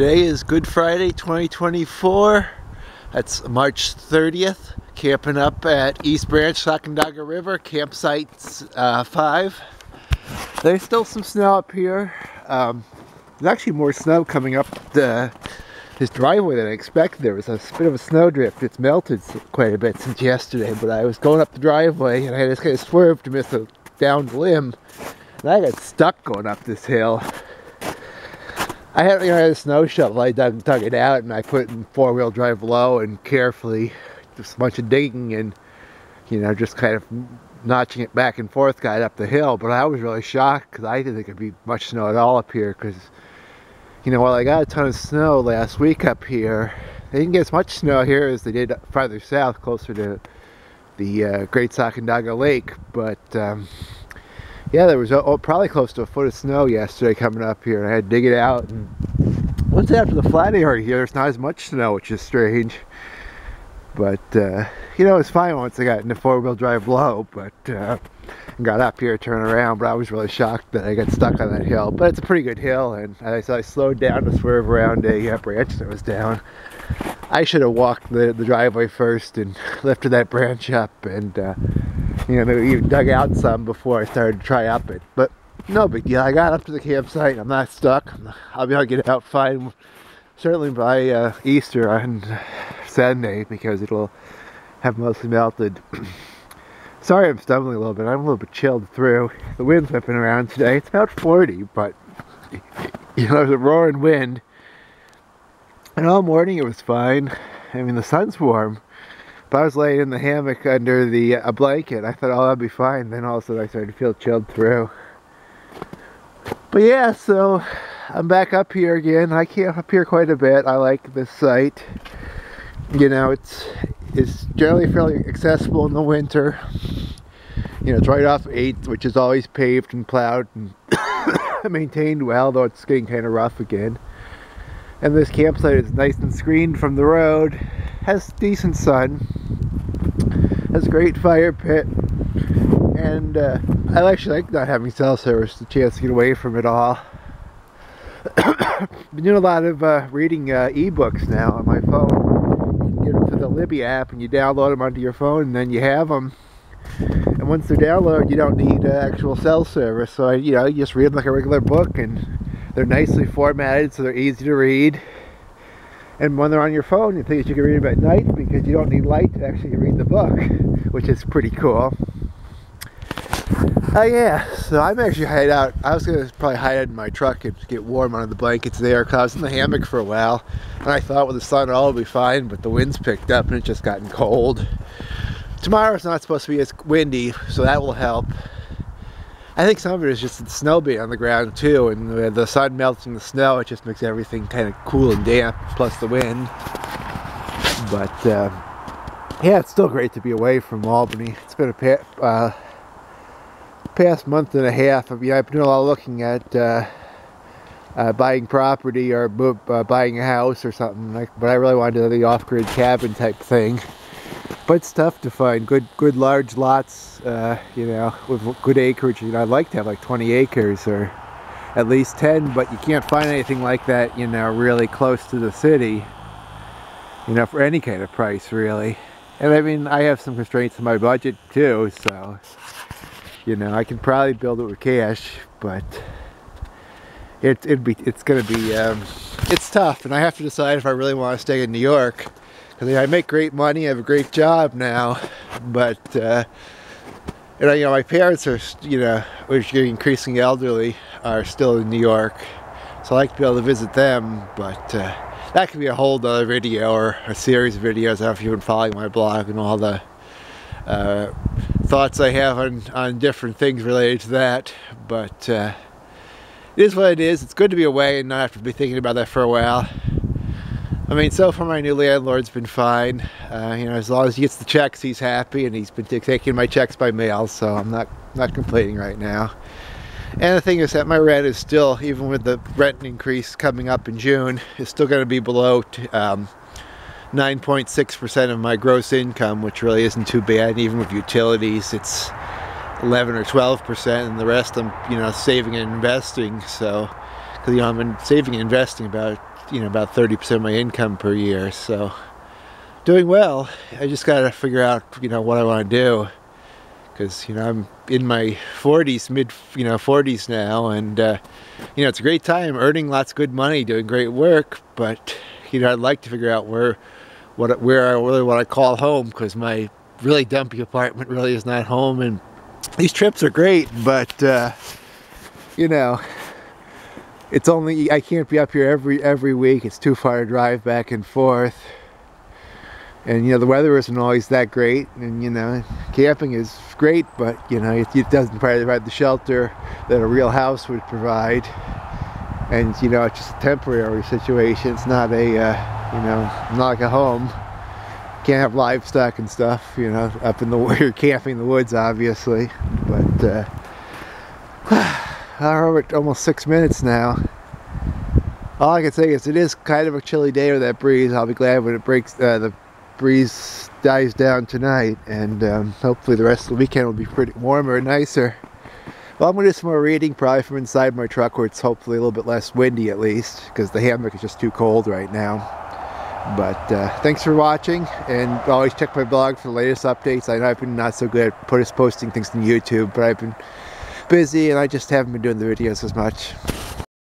Today is Good Friday 2024. That's March 30th. Camping up at East Branch Sacandaga River, campsite uh, 5. There's still some snow up here. Um, there's actually more snow coming up the this driveway than I expected. There was a bit of a snowdrift. It's melted quite a bit since yesterday, but I was going up the driveway and I just kind of swerved to miss a downed limb. And I got stuck going up this hill. I had, you know, I had a snow shovel. I dug, dug it out and I put it in four-wheel drive low and carefully, just a bunch of digging and, you know, just kind of notching it back and forth, got up the hill. But I was really shocked because I didn't think it'd be much snow at all up here because, you know, while I got a ton of snow last week up here, they didn't get as much snow here as they did farther south, closer to the uh, Great Sacandaga Lake. But, um, yeah, there was oh, probably close to a foot of snow yesterday coming up here. I had to dig it out. And once after the flat area here, there's not as much snow, which is strange. But, uh, you know, it's fine once I got into four-wheel drive low, but uh, got up here, turned around, but I was really shocked that I got stuck on that hill. But it's a pretty good hill, and I, so I slowed down to swerve around a uh, branch that was down. I should have walked the, the driveway first and lifted that branch up and uh, you know, even dug out some before I started to try up it. But no big deal. I got up to the campsite. I'm not stuck. I'll be able to get out fine, certainly by uh, Easter on Sunday because it'll have mostly melted. Sorry I'm stumbling a little bit. I'm a little bit chilled through. The wind's whipping around today. It's about 40, but you know, there's a roaring wind. And all morning it was fine. I mean, the sun's warm. But I was laying in the hammock under the uh, a blanket. I thought, oh, that'd be fine. Then all of a sudden I started to feel chilled through. But yeah, so I'm back up here again. I camp up here quite a bit. I like this site. You know, it's it's generally fairly accessible in the winter. You know, it's right off 8th, which is always paved and plowed and maintained well, though it's getting kind of rough again. And this campsite is nice and screened from the road. Has decent sun. Has a great fire pit. And uh, I actually like not having cell service, the chance to get away from it all. Been doing a lot of uh, reading uh, ebooks now on my phone. You get them to the Libby app and you download them onto your phone and then you have them. And once they're downloaded, you don't need uh, actual cell service. So, I, you know, you just read them like a regular book and they're nicely formatted so they're easy to read. And when they're on your phone, you think you can read them at night because you don't need light to actually read the book, which is pretty cool. Oh uh, yeah, so I'm actually hide out. I was gonna probably hide out in my truck and get warm under the blankets there because I was in the hammock for a while, and I thought with the sun it all would be fine, but the wind's picked up and it's just gotten cold. Tomorrow's not supposed to be as windy, so that will help. I think some of it is just the snow being on the ground too, and the sun melting the snow, it just makes everything kind of cool and damp, plus the wind. But uh, yeah, it's still great to be away from Albany. It's been a pa uh, past month and a half. I mean, I've been doing a lot looking at uh, uh buying property or uh, buying a house or something, like, but I really wanted to do the off-grid cabin type thing but it's tough to find good good large lots uh, you know with good acreage. You know I'd like to have like 20 acres or at least 10 but you can't find anything like that you know really close to the city you know for any kind of price really. And I mean I have some constraints in my budget too so you know I can probably build it with cash but it, it'd be it's gonna be um, it's tough. And I have to decide if I really want to stay in New York because I make great money, I have a great job now, but uh, you know, you know, my parents are, you know, which are increasingly elderly, are still in New York, so I like to be able to visit them, but uh, that could be a whole other video or a series of videos. I don't know if you've been following my blog and all the uh, thoughts I have on, on different things related to that, but uh, it is what it is. It's good to be away and not have to be thinking about that for a while. I mean, so far my new landlord's been fine. Uh, you know, as long as he gets the checks, he's happy, and he's been taking my checks by mail, so I'm not not complaining right now. And the thing is that my rent is still, even with the rent increase coming up in June, is still going to be below 9.6% um, of my gross income, which really isn't too bad. Even with utilities, it's 11 or 12%, and the rest I'm, you know, saving and investing. So, because you know, been saving and investing about you know about 30% of my income per year. So doing well. I just got to figure out you know what I want to do because you know I'm in my 40s, mid you know 40s now, and uh, you know it's a great time, earning lots of good money, doing great work. But you know I'd like to figure out where what where I really want to call home because my really dumpy apartment really is not home, and these trips are great, but uh, you know it's only I can't be up here every every week. It's too far to drive back and forth. And you know the weather isn't always that great. And you know camping is great but you know it, it, doesn't provide the shelter that a real house would provide. And you know it's just a temporary situation. It's not a uh, you know not like a home. Can't have livestock and stuff you know up in the you're camping in the woods obviously. But uh we're almost six minutes now all I can say is it is kind of a chilly day with that breeze. I'll be glad when it breaks, uh, the breeze dies down tonight and um, hopefully the rest of the weekend will be pretty warmer and nicer. Well, I'm going to do some more reading probably from inside my truck where it's hopefully a little bit less windy at least because the hammock is just too cold right now. But uh, thanks for watching and always check my blog for the latest updates. I know I've been not so good at posting things on YouTube, but I've been busy and I just haven't been doing the videos as much.